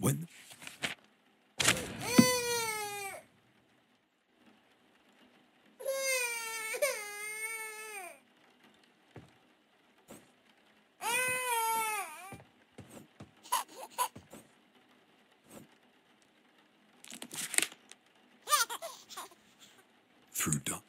When through dawn,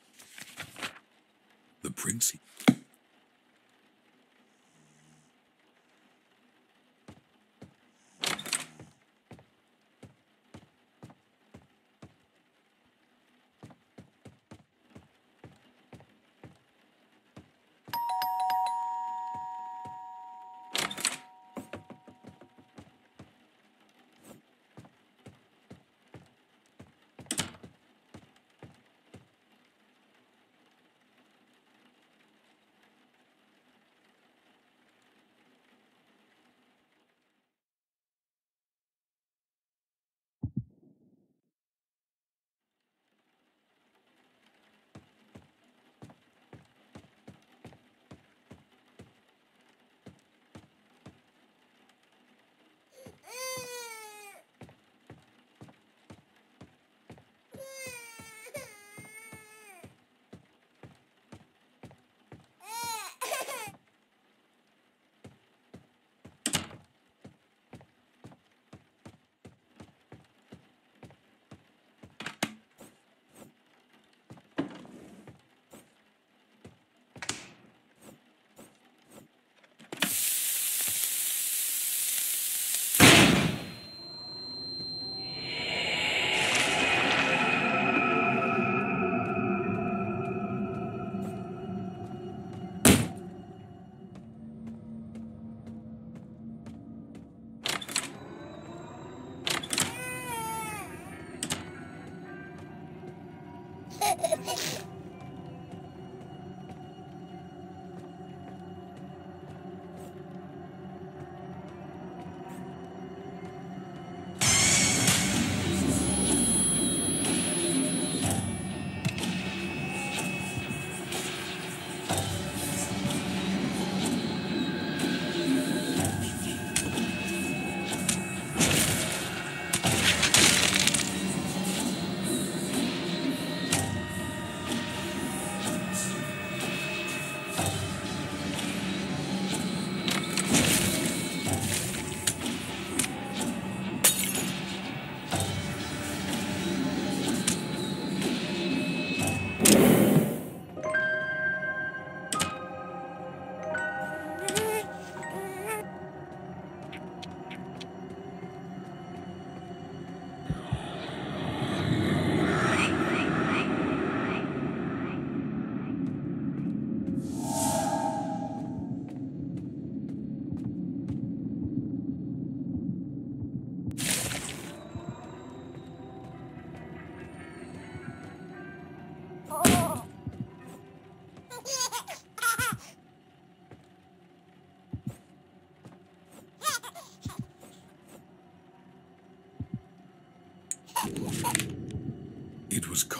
the prince.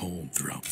Cold throughout.